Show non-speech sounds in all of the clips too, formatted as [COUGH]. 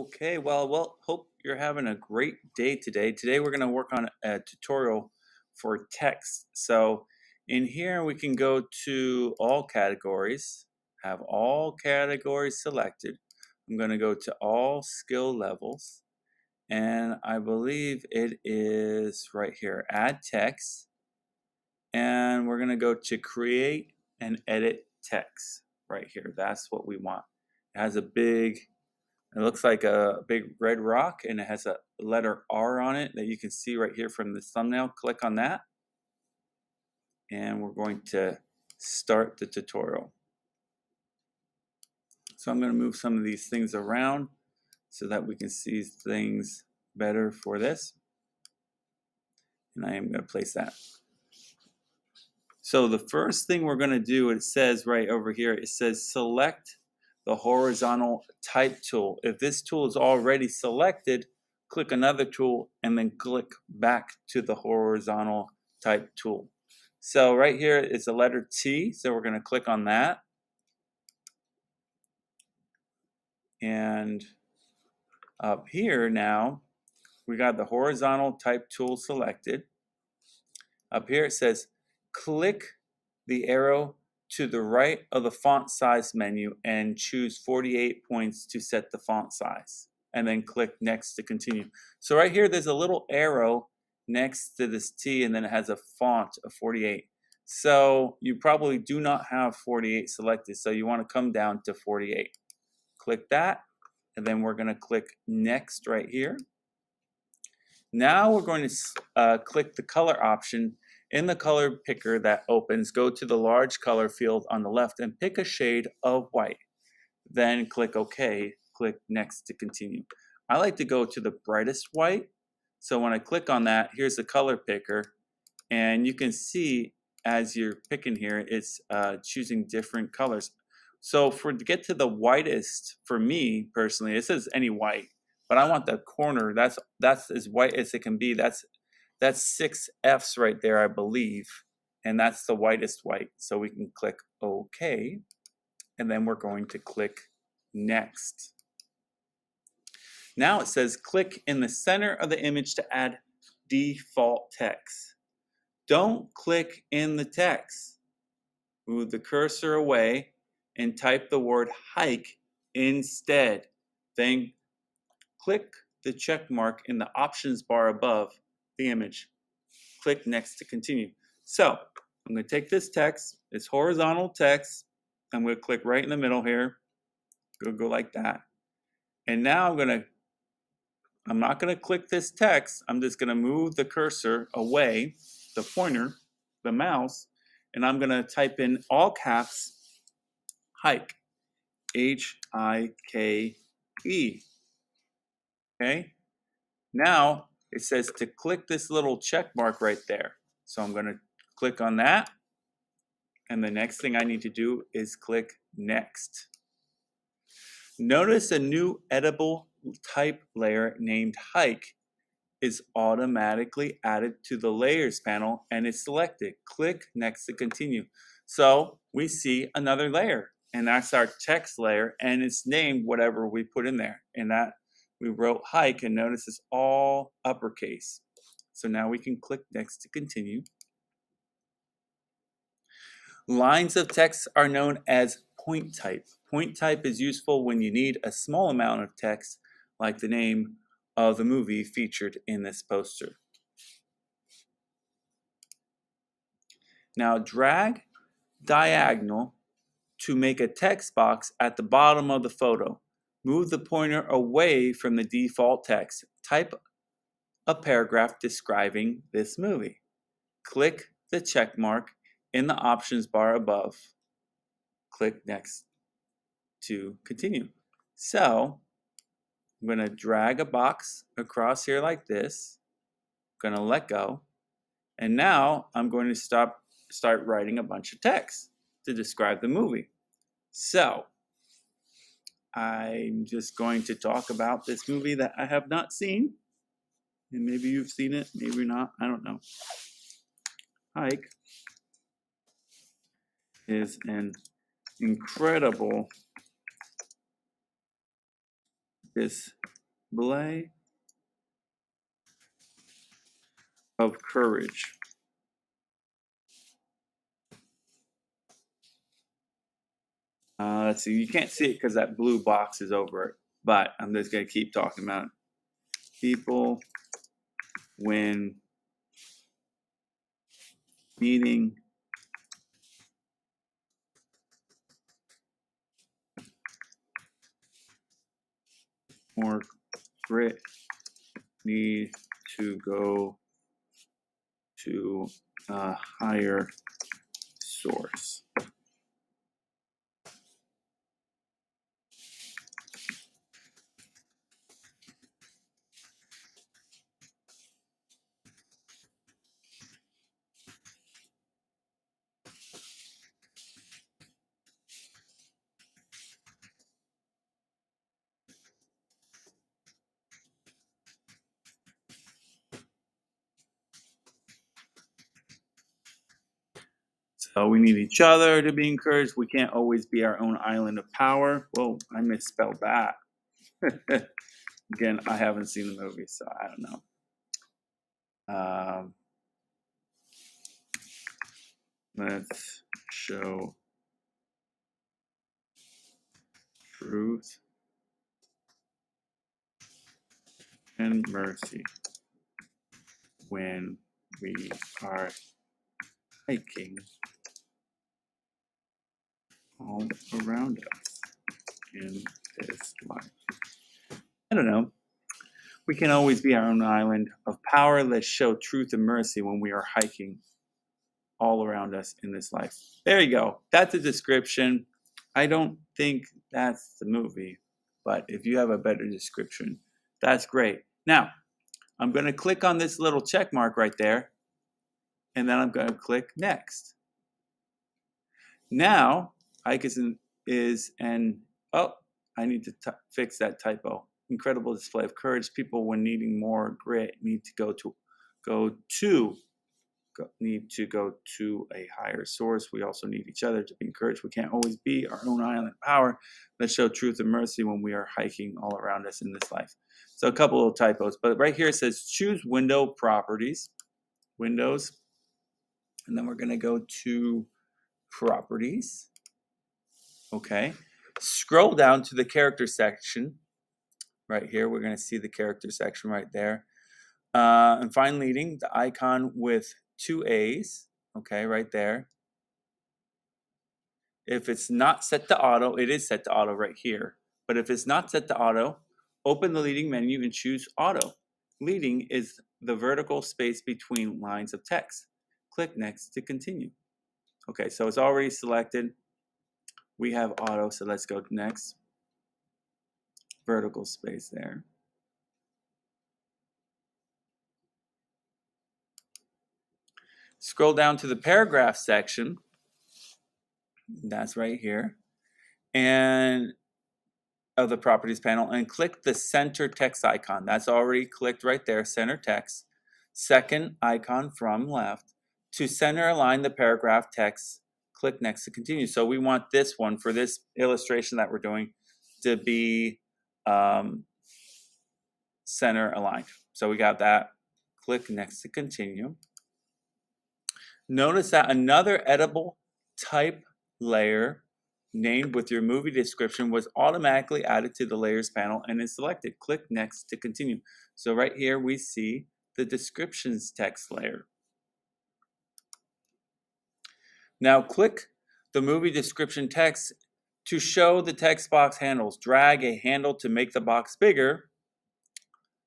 Okay, well, well, hope you're having a great day today. Today we're going to work on a tutorial for text. So in here we can go to all categories, have all categories selected. I'm going to go to all skill levels and I believe it is right here, add text. And we're going to go to create and edit text right here. That's what we want. It has a big it looks like a big red rock and it has a letter R on it that you can see right here from the thumbnail. Click on that and we're going to start the tutorial. So I'm going to move some of these things around so that we can see things better for this. And I am going to place that. So the first thing we're going to do, it says right over here, it says select the horizontal type tool. If this tool is already selected, click another tool and then click back to the horizontal type tool. So right here is the letter T, so we're going to click on that. And up here now, we got the horizontal type tool selected. Up here it says click the arrow to the right of the font size menu and choose 48 points to set the font size and then click next to continue. So right here there's a little arrow next to this T and then it has a font of 48. So you probably do not have 48 selected so you want to come down to 48. Click that and then we're going to click next right here. Now we're going to uh, click the color option in the color picker that opens, go to the large color field on the left and pick a shade of white. Then click OK, click Next to continue. I like to go to the brightest white. So when I click on that, here's the color picker. And you can see as you're picking here, it's uh, choosing different colors. So for to get to the whitest, for me personally, it says any white, but I want the corner. That's that's as white as it can be. That's that's six Fs right there, I believe. And that's the whitest white. So we can click OK. And then we're going to click Next. Now it says click in the center of the image to add default text. Don't click in the text. Move the cursor away and type the word hike instead. Then click the check mark in the options bar above the image. Click next to continue. So I'm going to take this text, it's horizontal text. I'm going to click right in the middle here. Go, go like that. And now I'm going to, I'm not going to click this text. I'm just going to move the cursor away, the pointer, the mouse, and I'm going to type in all caps hike. H I K E. Okay. Now it says to click this little check mark right there. So I'm going to click on that. And the next thing I need to do is click next. Notice a new editable type layer named hike is automatically added to the layers panel and is selected. Click next to continue. So we see another layer and that's our text layer and it's named whatever we put in there. And that we wrote hike and notice it's all uppercase. So now we can click next to continue. Lines of text are known as point type. Point type is useful when you need a small amount of text like the name of the movie featured in this poster. Now drag diagonal to make a text box at the bottom of the photo. Move the pointer away from the default text. Type a paragraph describing this movie. Click the check mark in the options bar above. Click next to continue. So I'm going to drag a box across here like this. I'm going to let go. And now I'm going to stop, start writing a bunch of text to describe the movie. So I'm just going to talk about this movie that I have not seen. And maybe you've seen it, maybe not, I don't know. Hike is an incredible display of courage. Uh, let's see, you can't see it because that blue box is over it, but I'm just going to keep talking about people when meeting more grit need to go to a higher source. So we need each other to be encouraged. We can't always be our own island of power. Well, I misspelled that. [LAUGHS] Again, I haven't seen the movie, so I don't know. Um, let's show truth and mercy when we are hiking all around us in this life. I don't know. We can always be our own island of power. Let's show truth and mercy when we are hiking all around us in this life. There you go. That's a description. I don't think that's the movie, but if you have a better description, that's great. Now, I'm going to click on this little check mark right there, and then I'm going to click next. Now, Ike is, an, is an, oh, I need to fix that typo. Incredible display of courage. People, when needing more grit, need to go to, go to, go, need to go to a higher source. We also need each other to be encouraged. We can't always be our own island power. Let's show truth and mercy when we are hiking all around us in this life. So a couple of typos, but right here it says choose window properties, windows, and then we're going to go to properties. Okay. Scroll down to the character section right here. We're going to see the character section right there. Uh, and find leading, the icon with two A's. Okay, right there. If it's not set to auto, it is set to auto right here. But if it's not set to auto, open the leading menu and choose auto. Leading is the vertical space between lines of text. Click next to continue. Okay, so it's already selected. We have auto, so let's go next. Vertical space there. Scroll down to the paragraph section. That's right here. And of the properties panel and click the center text icon. That's already clicked right there, center text. Second icon from left. To center align the paragraph text click next to continue. So we want this one for this illustration that we're doing to be um, center aligned. So we got that. Click next to continue. Notice that another editable type layer named with your movie description was automatically added to the layers panel and is selected. Click next to continue. So right here we see the descriptions text layer. Now click the movie description text to show the text box handles. Drag a handle to make the box bigger.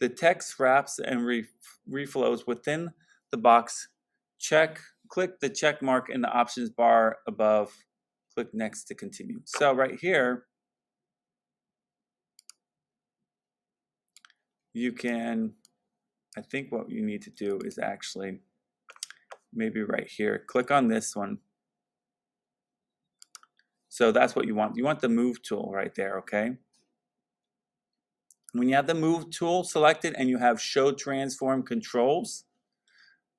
The text wraps and re reflows within the box. Check, click the check mark in the options bar above. Click next to continue. So right here, you can, I think what you need to do is actually maybe right here, click on this one so that's what you want. You want the move tool right there, okay? When you have the move tool selected and you have show transform controls,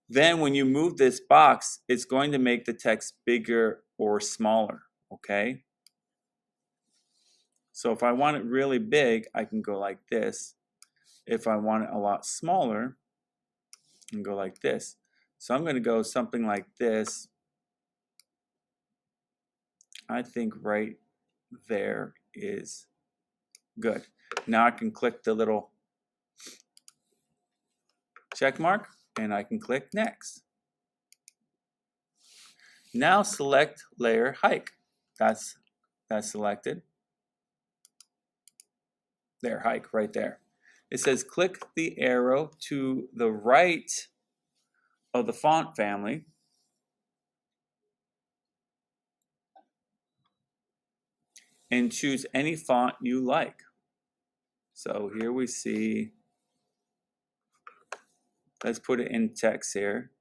then when you move this box, it's going to make the text bigger or smaller, okay? So if I want it really big, I can go like this. If I want it a lot smaller, I can go like this. So I'm going to go something like this. I think right there is good. Now I can click the little check mark and I can click next. Now select layer hike. That's that's selected. There, hike right there. It says click the arrow to the right of the font family. And choose any font you like. So here we see, let's put it in text here,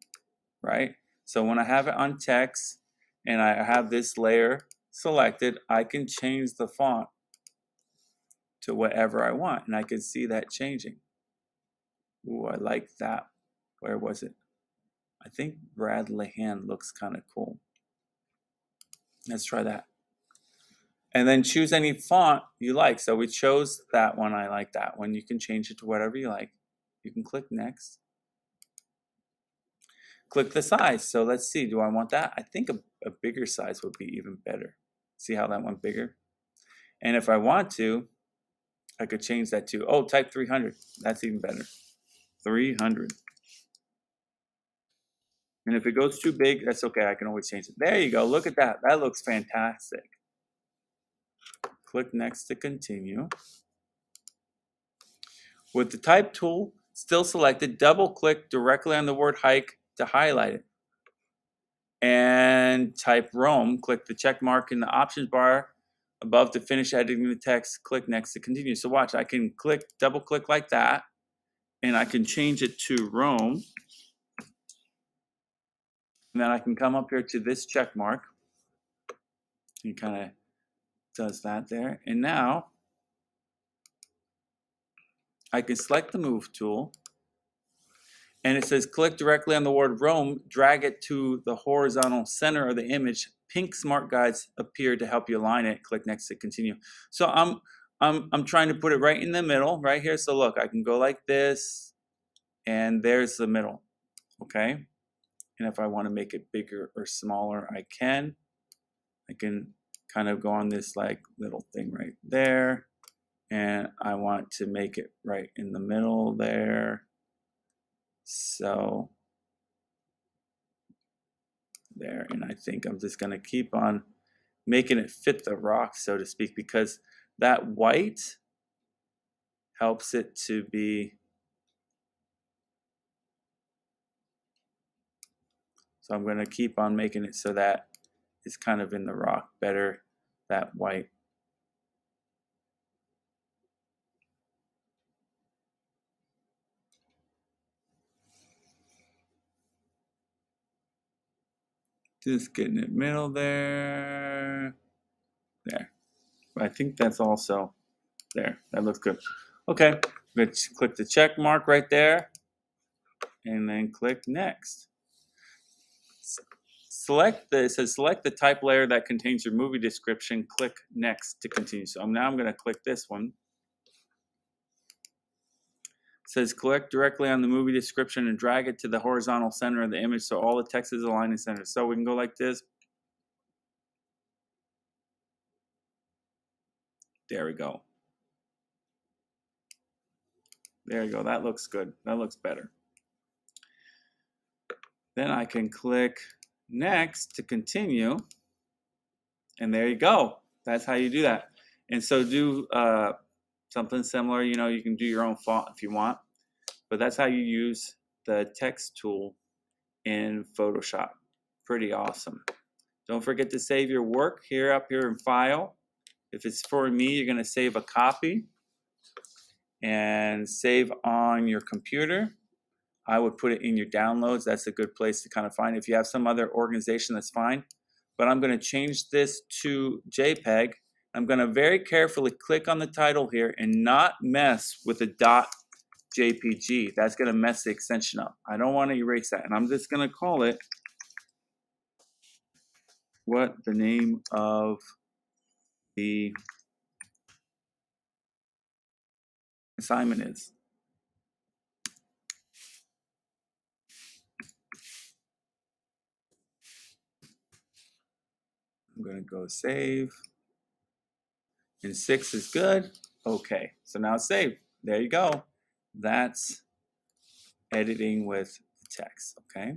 right? So when I have it on text and I have this layer selected, I can change the font to whatever I want and I can see that changing. Ooh, I like that. Where was it? I think Bradley Hand looks kind of cool. Let's try that. And then choose any font you like. So we chose that one. I like that one. You can change it to whatever you like. You can click next. Click the size. So let's see. Do I want that? I think a, a bigger size would be even better. See how that went bigger? And if I want to, I could change that to, oh, type 300. That's even better. 300. And if it goes too big, that's okay. I can always change it. There you go. Look at that. That looks fantastic. Click next to continue. With the type tool still selected, double click directly on the word hike to highlight it. And type Rome. Click the check mark in the options bar above to finish editing the text. Click next to continue. So watch, I can click, double click like that, and I can change it to Rome. And then I can come up here to this check mark. He kind of does that there. And now I can select the move tool and it says click directly on the word Rome, drag it to the horizontal center of the image. Pink smart guides appear to help you align it. Click next to continue. So I'm I'm I'm trying to put it right in the middle, right here. So look, I can go like this, and there's the middle. Okay. And if I want to make it bigger or smaller, I can. I can kind of go on this like little thing right there. And I want to make it right in the middle there. So there, and I think I'm just going to keep on making it fit the rock, so to speak, because that white helps it to be So I'm going to keep on making it so that it's kind of in the rock better, that white. Just getting it middle there. There. I think that's also there. That looks good. Okay, let's click the check mark right there and then click next select the, it says select the type layer that contains your movie description, click next to continue. So now I'm going to click this one. It says click directly on the movie description and drag it to the horizontal center of the image so all the text is aligned in center. So we can go like this. There we go. There you go. That looks good. That looks better. Then I can click next to continue. And there you go. That's how you do that. And so do uh, something similar. You know, you can do your own font if you want. But that's how you use the text tool in Photoshop. Pretty awesome. Don't forget to save your work here up here in File. If it's for me, you're going to save a copy and save on your computer. I would put it in your downloads. That's a good place to kind of find. If you have some other organization, that's fine. But I'm going to change this to JPEG. I'm going to very carefully click on the title here and not mess with the dot JPG. That's going to mess the extension up. I don't want to erase that. And I'm just going to call it what the name of the assignment is. I'm going to go save. And six is good. Okay, so now it's saved. There you go. That's editing with the text, okay?